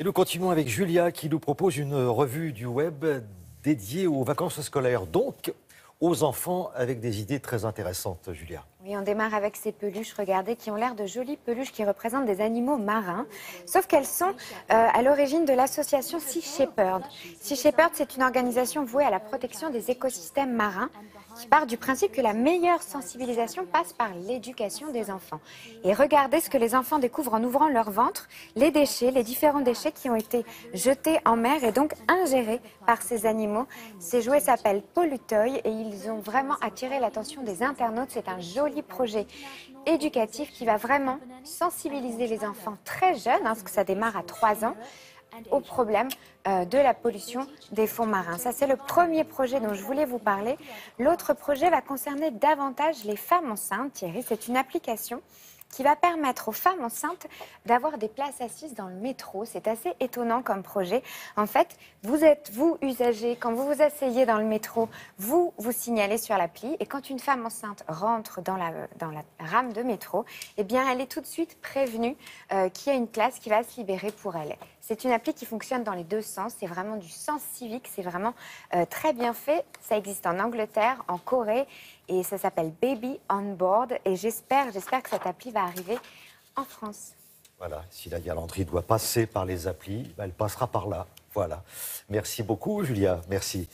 Et nous continuons avec Julia qui nous propose une revue du web dédiée aux vacances scolaires, donc aux enfants avec des idées très intéressantes, Julia. Oui, on démarre avec ces peluches, regardez, qui ont l'air de jolies peluches qui représentent des animaux marins, sauf qu'elles sont euh, à l'origine de l'association Sea Shepherd. Sea Shepherd, c'est une organisation vouée à la protection des écosystèmes marins qui part du principe que la meilleure sensibilisation passe par l'éducation des enfants. Et regardez ce que les enfants découvrent en ouvrant leur ventre, les déchets, les différents déchets qui ont été jetés en mer et donc ingérés par ces animaux. Ces jouets s'appellent Pollutoy et ils ont vraiment attiré l'attention des internautes. C'est un joli projet éducatif qui va vraiment sensibiliser les enfants très jeunes, hein, parce que ça démarre à 3 ans, au problème euh, de la pollution des fonds marins. Ça, c'est le premier projet dont je voulais vous parler. L'autre projet va concerner davantage les femmes enceintes, Thierry. C'est une application qui va permettre aux femmes enceintes d'avoir des places assises dans le métro. C'est assez étonnant comme projet. En fait, vous êtes, vous, usagers, quand vous vous asseyez dans le métro, vous vous signalez sur l'appli et quand une femme enceinte rentre dans la, dans la rame de métro, eh bien, elle est tout de suite prévenue euh, qu'il y a une place qui va se libérer pour elle. C'est une appli qui fonctionne dans les deux sens. C'est vraiment du sens civique. C'est vraiment euh, très bien fait. Ça existe en Angleterre, en Corée et ça s'appelle Baby on Board. Et j'espère, j'espère que cette appli va arriver en France. Voilà, si la galanterie doit passer par les applis, elle passera par là. Voilà. Merci beaucoup, Julia. Merci.